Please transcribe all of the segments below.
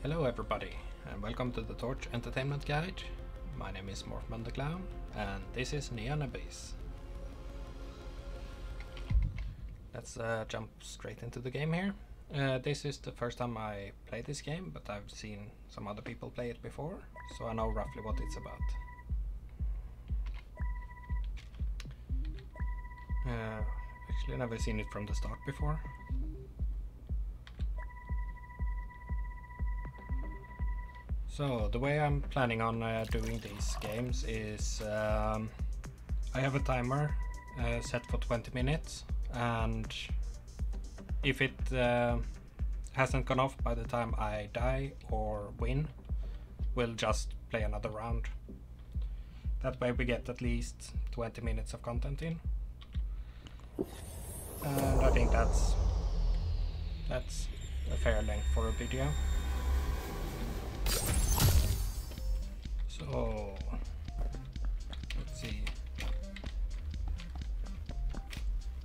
Hello everybody, and welcome to the Torch Entertainment Guide. My name is Morphman the Clown, and this is Neon Abyss. Let's uh, jump straight into the game here. Uh, this is the first time I play this game, but I've seen some other people play it before, so I know roughly what it's about. Uh, actually, I've never seen it from the start before. So the way I'm planning on uh, doing these games is um, I have a timer uh, set for 20 minutes and if it uh, hasn't gone off by the time I die or win we'll just play another round. That way we get at least 20 minutes of content in. And I think that's that's a fair length for a video. So, let's see.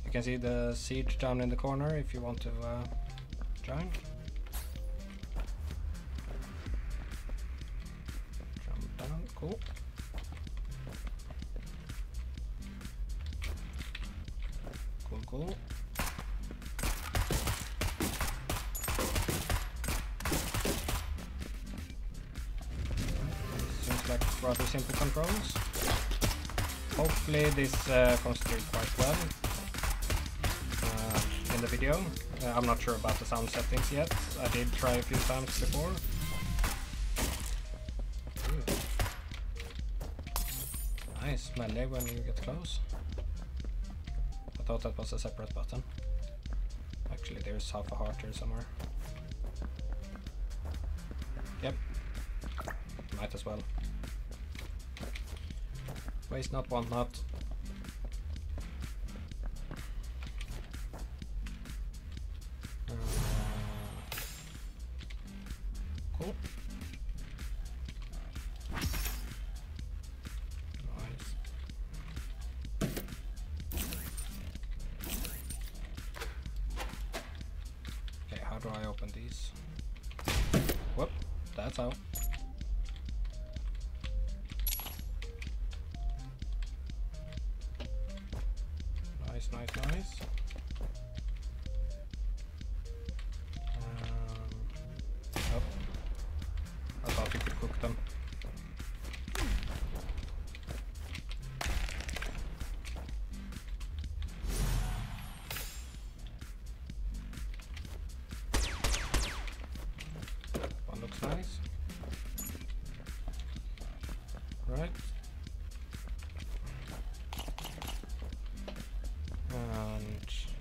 You can see the siege down in the corner if you want to uh, join. Jump down, cool. Cool, controls. Hopefully this uh, comes through quite well uh, in the video. Uh, I'm not sure about the sound settings yet. I did try a few times before. Ooh. Nice melee when you get close. I thought that was a separate button. Actually there's half a heart here somewhere. Yep, might as well. Waste not, want not.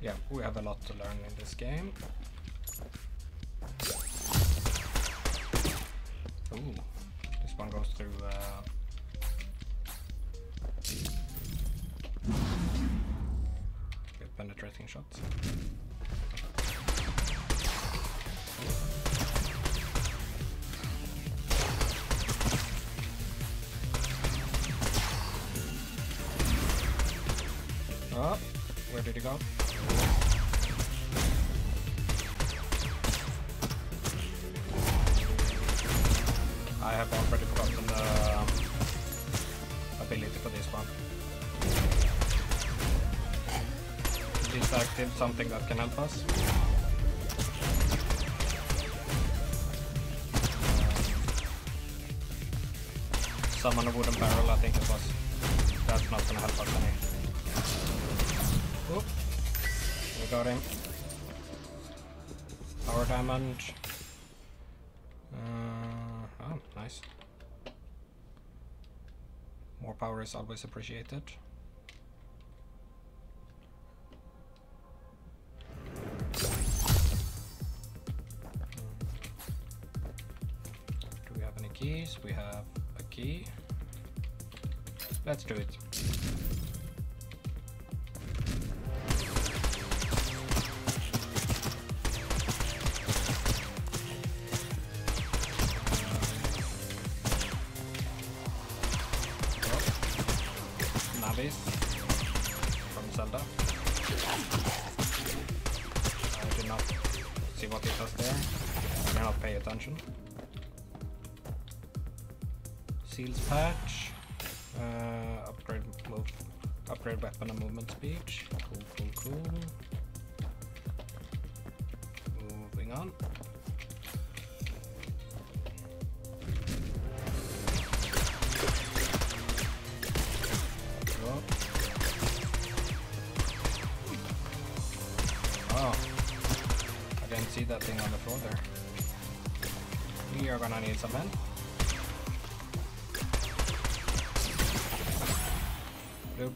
Yeah, we have a lot to learn in this game. Ooh, this one goes through. Uh, penetrating shots. Oh, where did he go? Have already forgotten the ability for this one. Is this active something that can help us? Summon a wooden barrel, I think it was. That's not gonna help us any. Oop. We got him. Power damage. More power is always appreciated. Seals patch. Uh, upgrade upgrade weapon and movement speed. Cool, cool, cool.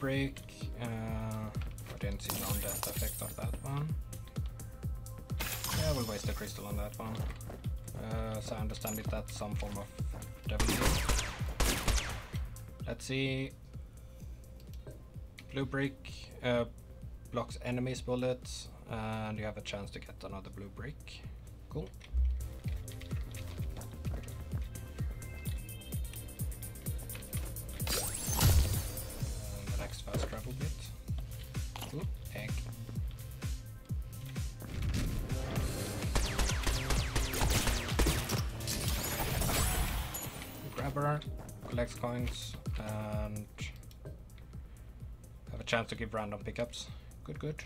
Break. Uh, I didn't see the on-death effect of that one. Yeah, we'll waste the crystal on that one. Uh, so I understand it that's some form of devil. Let's see. Blue brick uh, blocks enemies' bullets, and you have a chance to get another blue brick. Cool. And have a chance to give random pickups. Good, good.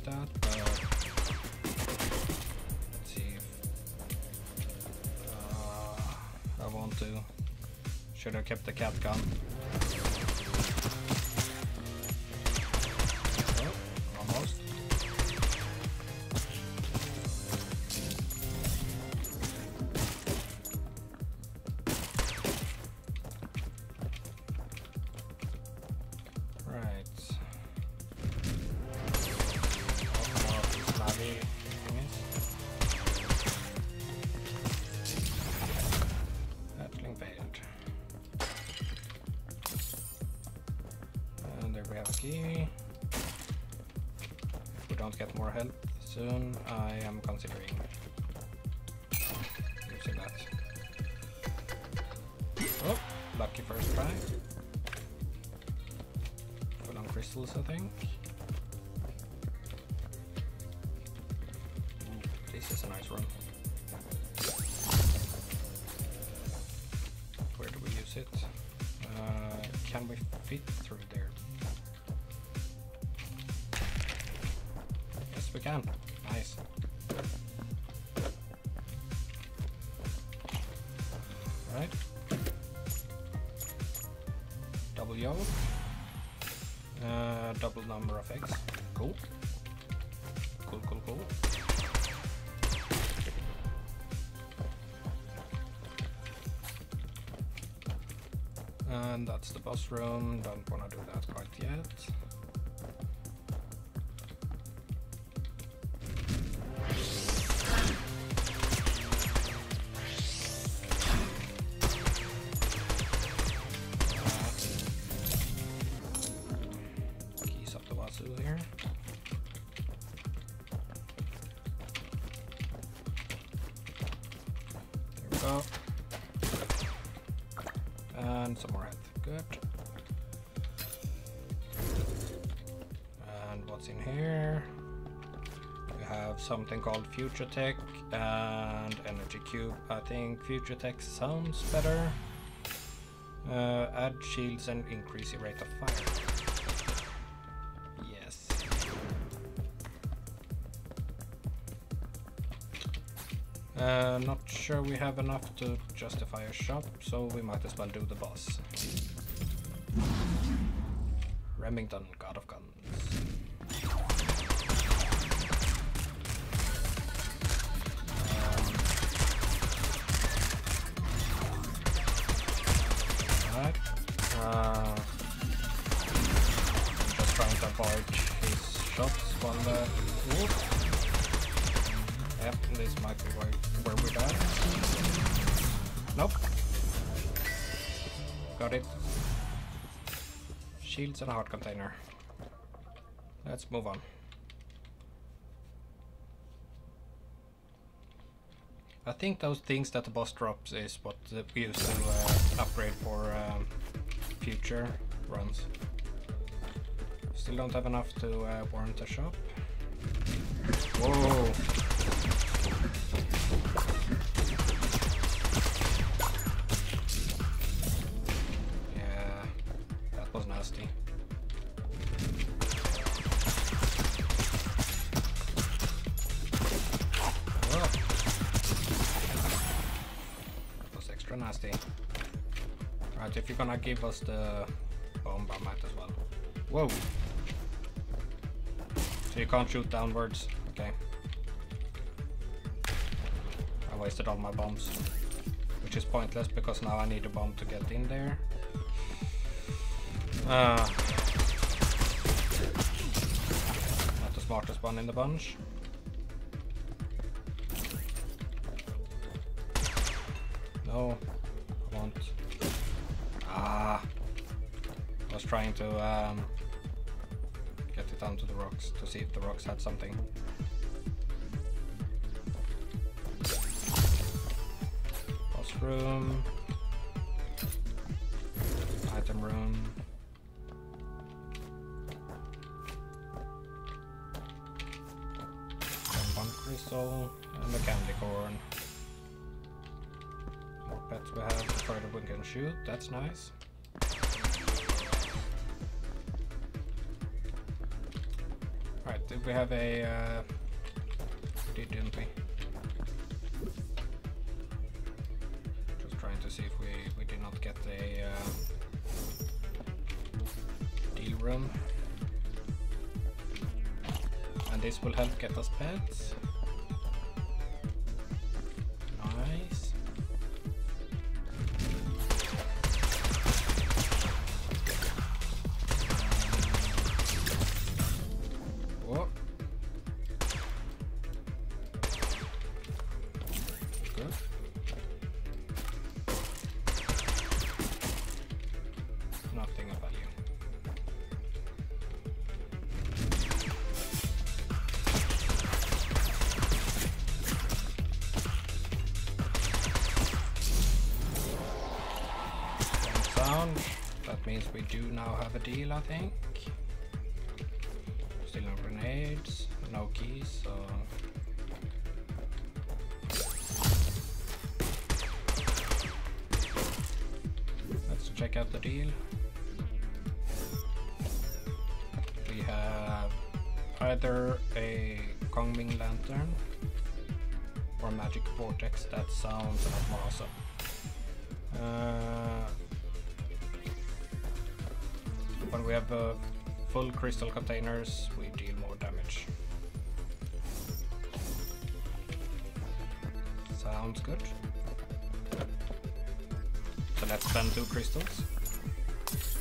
Me that, but let's see if uh, I want to. Should have kept the cat gun. This is a nice room. Where do we use it? Uh, can we fit through there? Yes, we can. Nice. And that's the boss room. Don't wanna do that quite yet. And some more. Good. And what's in here? We have something called Future Tech and Energy Cube. I think Future Tech sounds better. Uh, add shields and increase your rate of fire. Yes. Uh, not sure we have enough to justify a shop, so we might as well do the boss. Remington, God of Guns. Um, right. Uh, just trying to avoid his shots while the... Ooh. Yep, this might be where, where we die. Nope. Got it. Shields and a heart container. Let's move on. I think those things that the boss drops is what we use to uh, upgrade for um, future runs. Still don't have enough to uh, warrant a shop. Whoa! That was extra nasty. Right, if you're gonna give us the bomb, I might as well. Whoa! So you can't shoot downwards. Okay I wasted all my bombs. Which is pointless because now I need a bomb to get in there. Uh, not the smartest one in the bunch. No, I want. Ah, I was trying to um, get it onto the rocks to see if the rocks had something. Boss room. Item room. One crystal and a candy corn. More we have further we can shoot, that's nice. Right, did we have a uh, didn't we? Just trying to see if we, we did not get a uh, deal room. And this will help get us pets. Means we do now have a deal, I think. Still no grenades, no keys, so... Let's check out the deal. We have either a Kongming Lantern or Magic Vortex that sounds awesome. Uh, when we have uh, full crystal containers, we deal more damage. Sounds good. So let's spend two crystals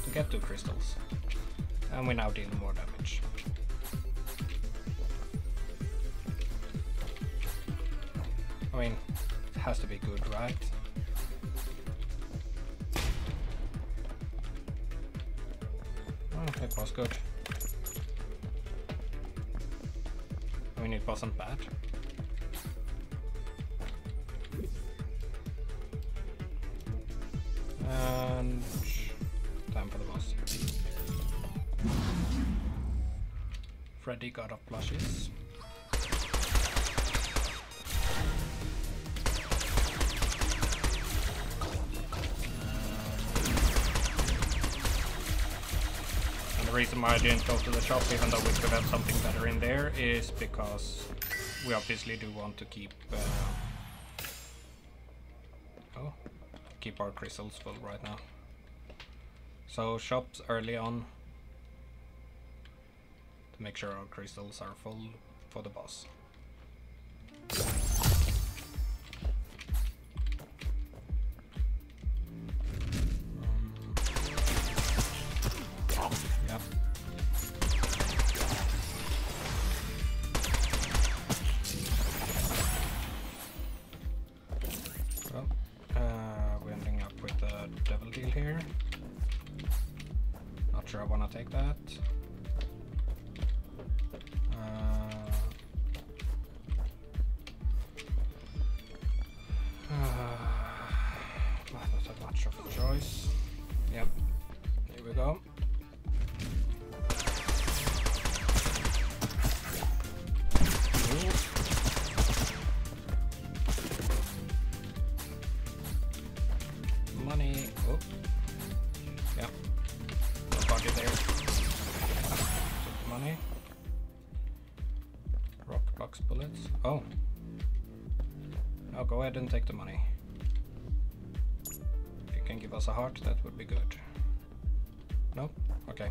to get two crystals. And we now deal more damage. I mean, it has to be good, right? Good. I mean, it wasn't bad. And time for the boss. Freddy God of plushes. I didn't go to the shop, even though we could have something better in there, is because we obviously do want to keep... Uh, oh, keep our crystals full right now. So shops early on to make sure our crystals are full for the boss. Go ahead and take the money. If you can give us a heart, that would be good. Nope. Okay.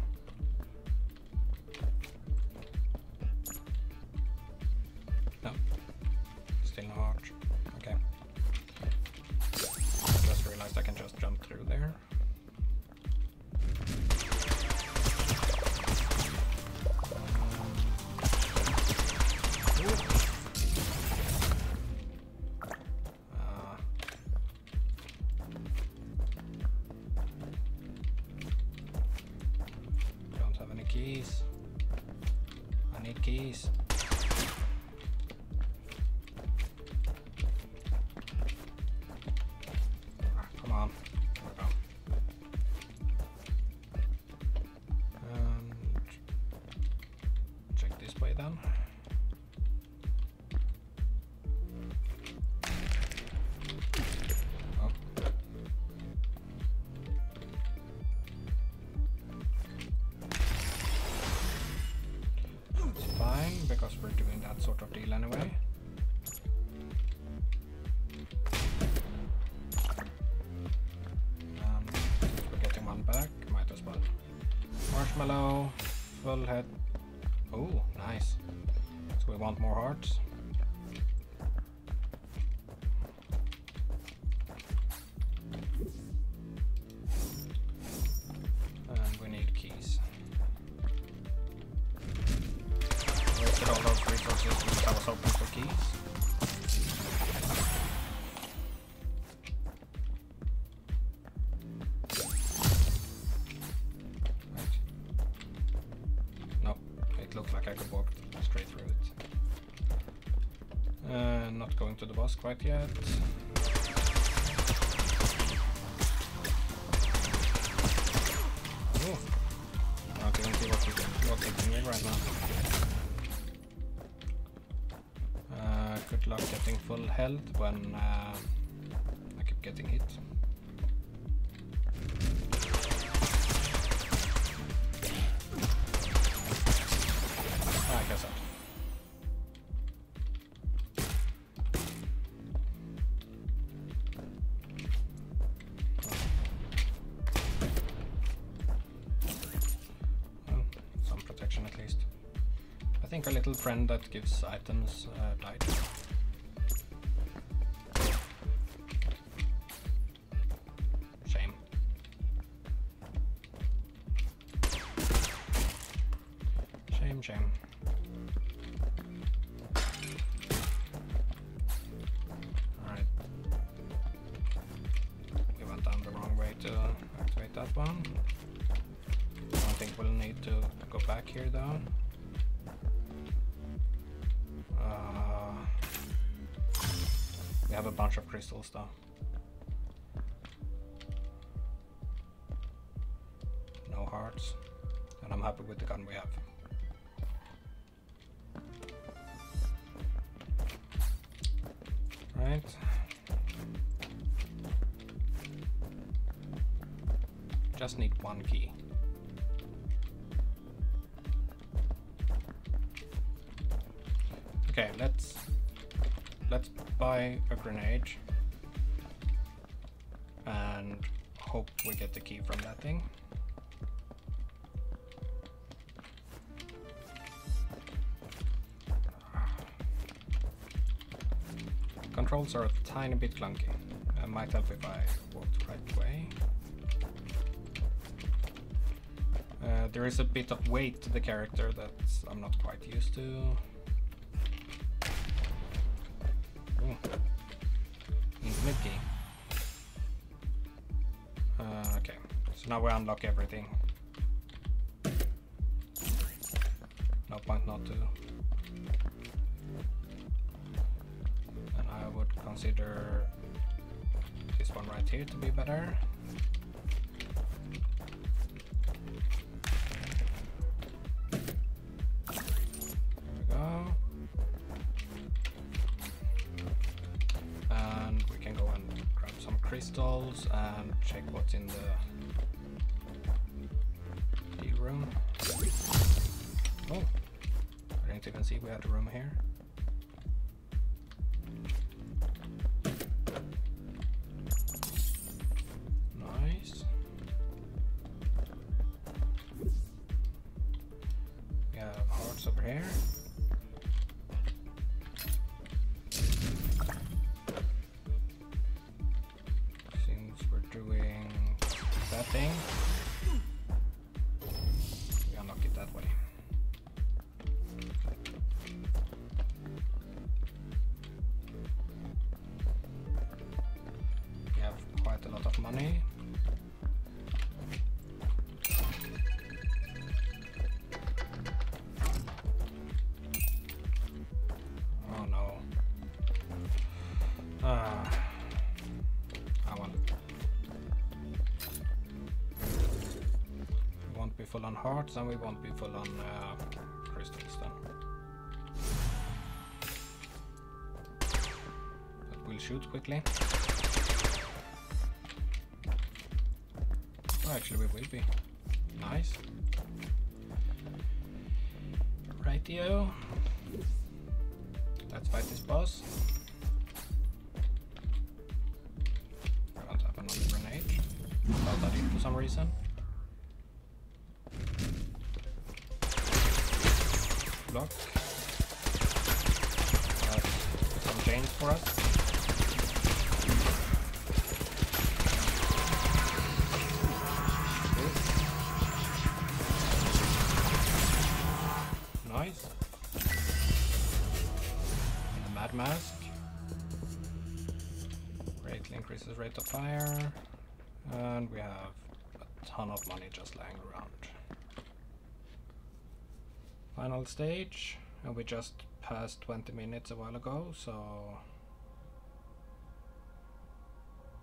keys. I need keys. to the boss quite yet. Ooh. Okay, let's see what we what we can win right now. Uh, good luck getting full health when uh, I keep getting hit. think a little friend that gives items uh, died. right. Just need one key. Okay, let's let's buy a grenade and hope we get the key from that thing. Are a tiny bit clunky. It might help if I walk the right way. Uh, there is a bit of weight to the character that I'm not quite used to. Ooh. Infinite key. Uh, okay, so now we unlock everything. No point not to. Consider this one right here to be better. There we go. And we can go and grab some crystals and check what's in the tea room. Oh, I didn't even see we had a room here. Thing, hearts and we won't be full on uh, crystals then. But we'll shoot quickly. Oh, actually we will be. Nice. Rightio. Let's fight this boss. I don't have another grenade. Felt that in for some reason. Block. That's some chains for us. Final stage. And we just passed 20 minutes a while ago, so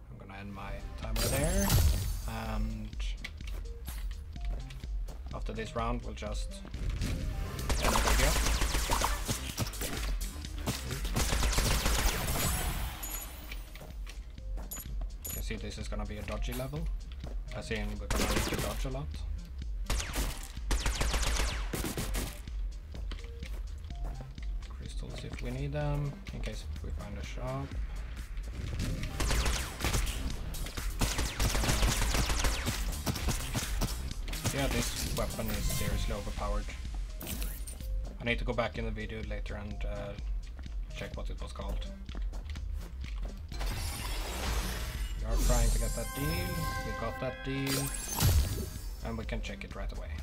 I'm gonna end my timer there. And after this round, we'll just end the video. See this is gonna be a dodgy level. I in, we're gonna need to dodge a lot. Need them, in case we find a shop. Yeah, this weapon is seriously overpowered. I need to go back in the video later and uh, check what it was called. We are trying to get that deal. We got that deal. And we can check it right away.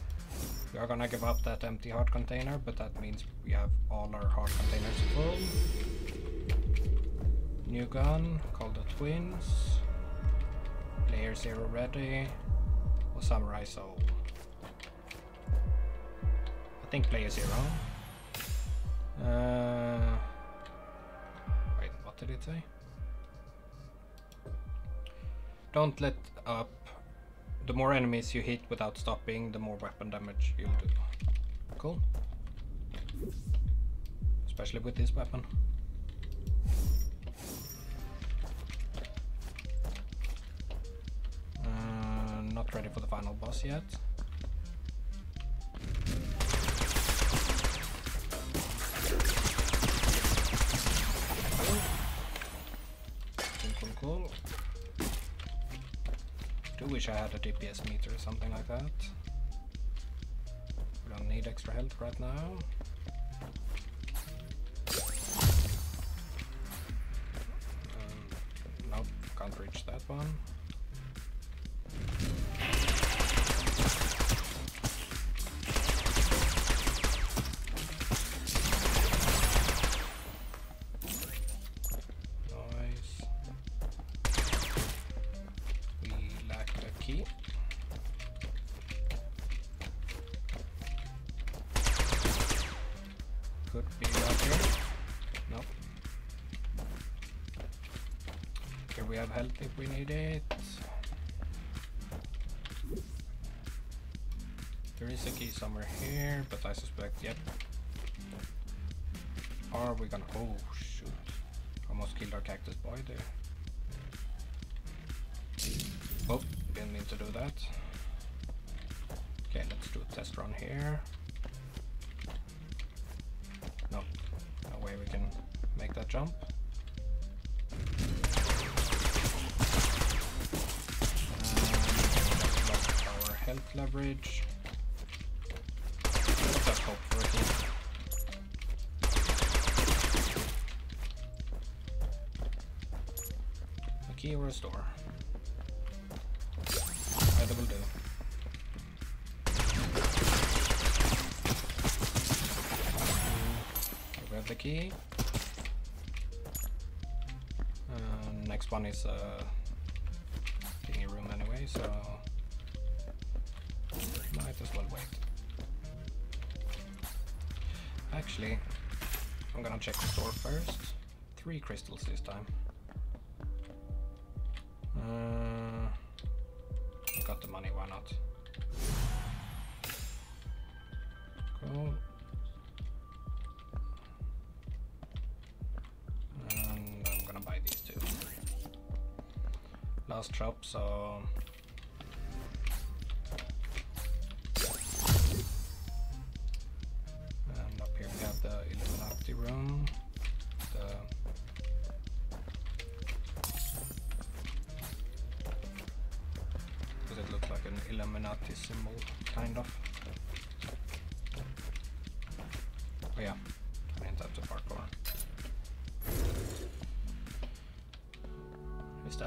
We are gonna give up that empty heart container, but that means we have all our heart containers full. New gun, called the Twins. Player zero ready. Or Samurai Soul. I think player zero. Uh, wait, what did it say? Don't let up. The more enemies you hit without stopping, the more weapon damage you'll do. Cool. Especially with this weapon. Uh, not ready for the final boss yet. Wish I had a DPS meter or something like that. We don't need extra health right now. Have health if we need it. There is a key somewhere here, but I suspect, yep. Are we gonna, oh shoot. Almost killed our cactus boy there. Oh, didn't mean to do that. Okay, let's do a test run here. No, no way we can make that jump. Leverage. For a key or a store? Either will do. Grab the key. Uh, next one is uh, thingy room anyway, so might as well wait. Actually, I'm gonna check the store first. Three crystals this time. Uh, got the money, why not? Cool. And I'm gonna buy these two. Last shop, so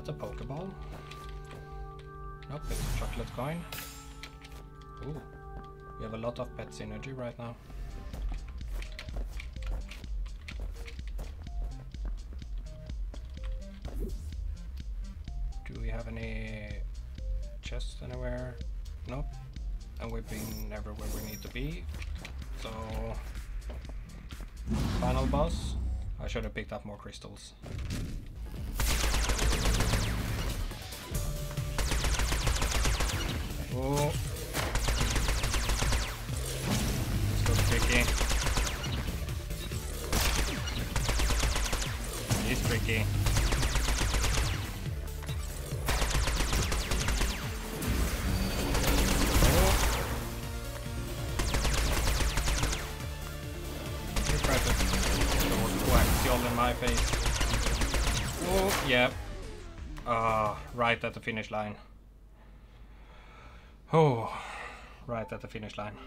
a Pokeball? Nope, it's a chocolate coin. Ooh, we have a lot of pet synergy right now. Do we have any chests anywhere? Nope. And we've been everywhere we need to be. So, final boss. I should have picked up more crystals. Oh. Still tricky. He's tricky. Oh. He tried to throw coaxial in my face. Oh, yep. Ah, right at the finish line. Oh, right at the finish line.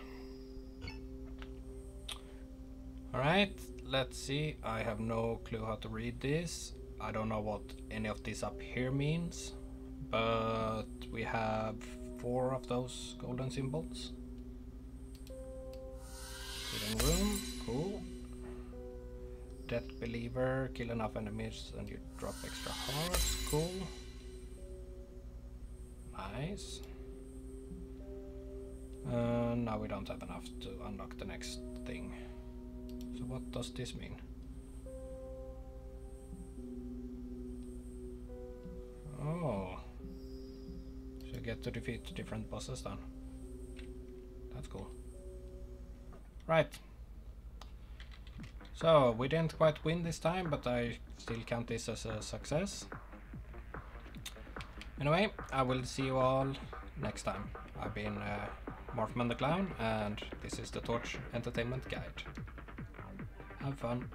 Alright, let's see. I have no clue how to read this. I don't know what any of this up here means, but we have four of those golden symbols. Hidden room, cool. Death Believer, kill enough enemies and you drop extra hearts, cool. Nice. Uh, now we don't have enough to unlock the next thing. So what does this mean? Oh. So you get to defeat different bosses then. That's cool. Right. So, we didn't quite win this time, but I still count this as a success. Anyway, I will see you all next time. I've been uh, Morphman the Clown, and this is the Torch Entertainment Guide. Have fun.